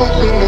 Oh.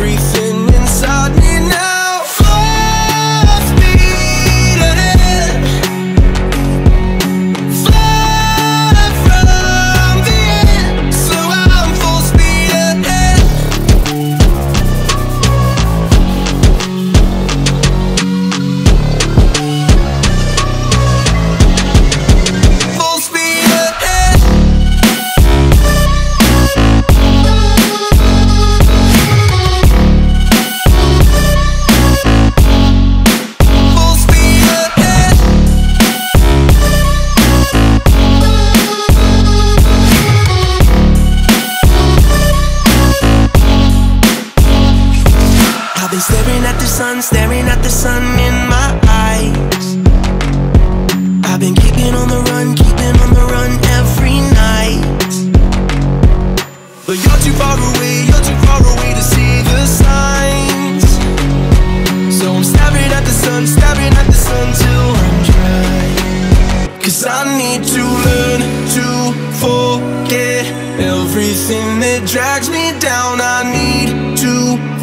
everything on the run, keeping on the run every night. But you're too far away, you're too far away to see the signs. So I'm staring at the sun, staring at the sun till I'm dry. Cause I need to learn to forget everything that drags me down. I need to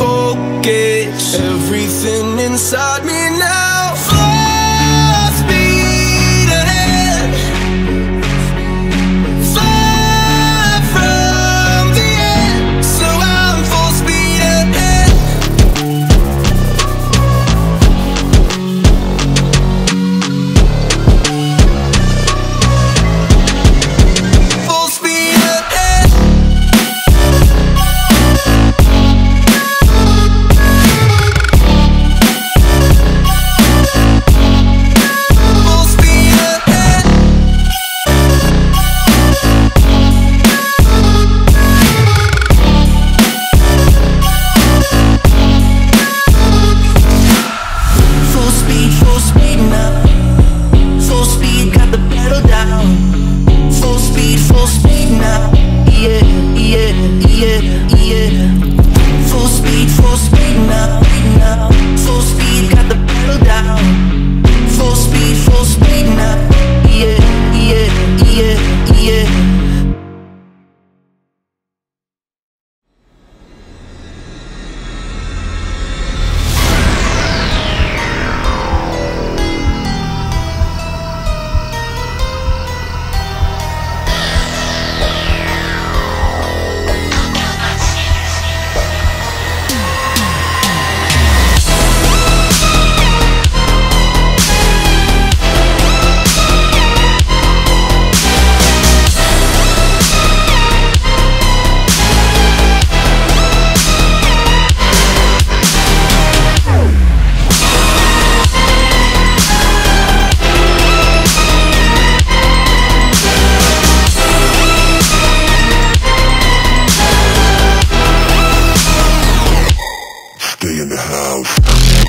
forget everything inside me Peace.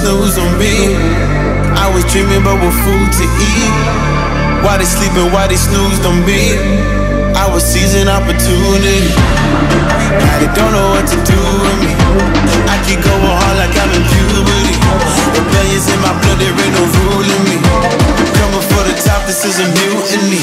Snooze on me. I was dreaming about what food to eat. Why they sleeping, why they snoozed on me? I was seizing opportunity. Now they don't know what to do with me. I keep going hard like I'm in puberty. Rebellions in my blood, there ain't no ruling me. Coming for the top, this is a mutiny.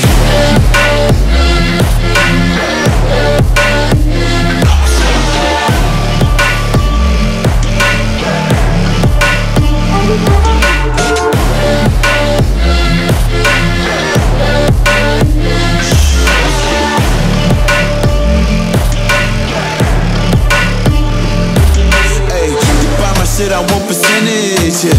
I want percentage. Yeah.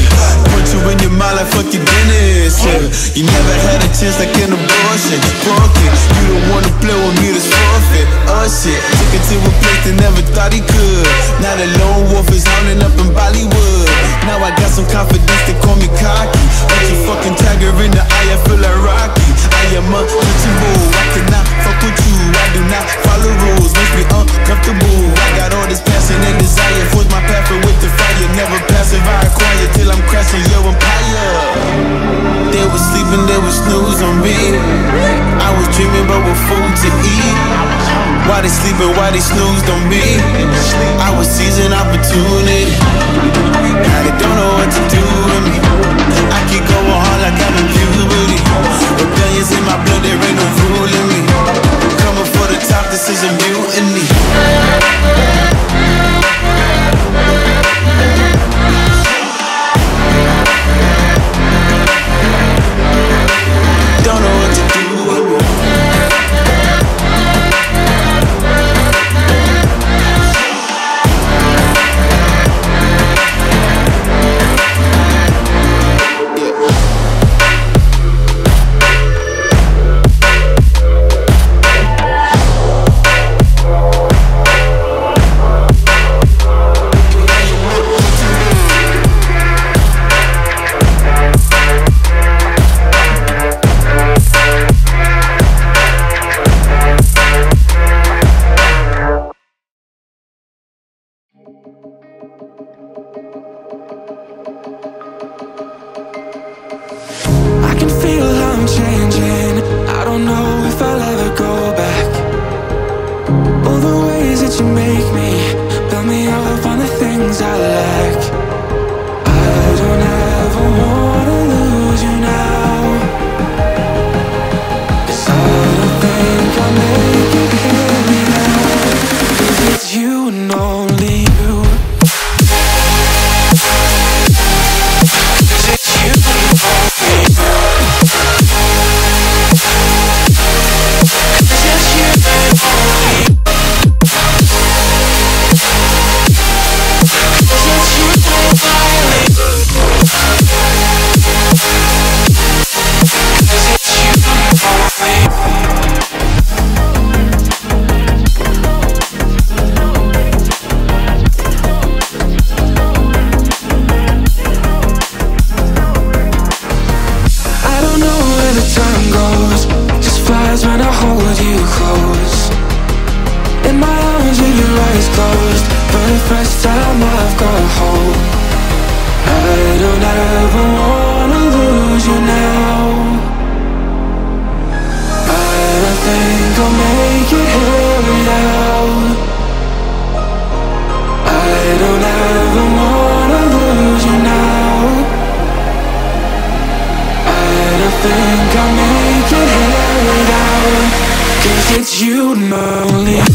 Put you in your mind like fuck your dentist. Yeah. You never had a chance like an abortion. Fuck it, you don't wanna play with me, this forfeit. Oh shit, took it to a place they never thought he could. Now the lone wolf is hounding up in Bollywood. Now I some confidence, they call me cocky. Put your fucking tiger in the eye, I feel like Rocky. I am untouchable, I cannot fuck with you. I do not follow rules, makes me uncomfortable. I got all this passion and desire, force my path with the fire. Never passive, I acquire till I'm crashing your empire. They were sleeping, they were snooze on me. I was dreaming about what food to eat. Why they sleeping, why they snoozed on me? I was seizing opportunity. Now they don't know what to do with me. I keep going hard like I'm in puberty. Rebellions in my blood, there ain't no ruling me. Coming for the top, this is a mutiny. Hold you close. In my arms with your eyes closed. For the first time I've got hope. I don't ever wanna lose you now. I don't think I'll make it here without I don't ever wanna lose you now. I don't think I'll make it here Cause it's you and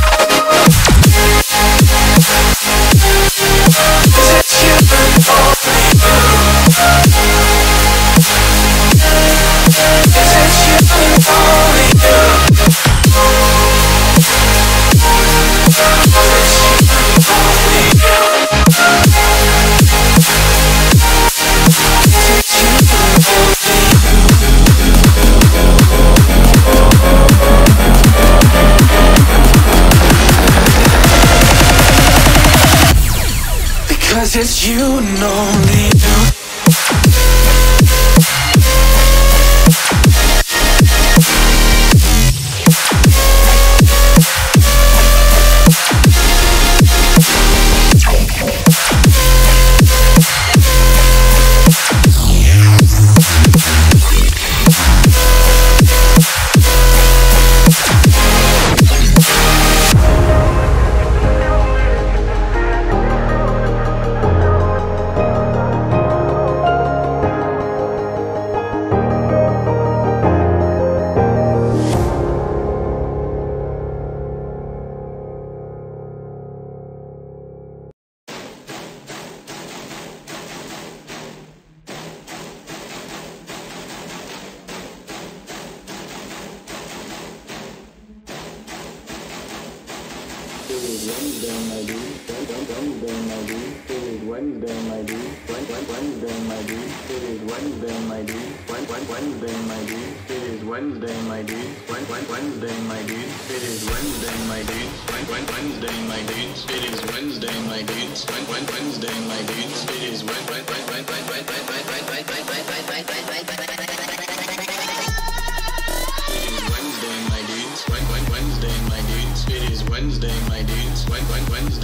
Wednesday, my dude. Wednesday, my dude. It is Wednesday, my dude. Wednesday, my dude. It is Wednesday, my dude.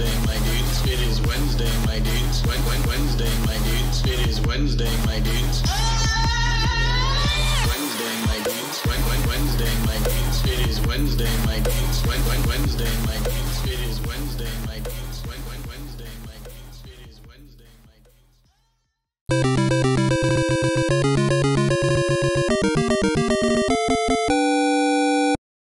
Wednesday, my dudes. It is Wednesday, my dudes. Wednesday, my dudes. It is Wednesday, my dudes. Wednesday, my dudes. Wednesday, my dudes. It is Wednesday, my dudes. Wednesday, my dudes. It is Wednesday, my dudes.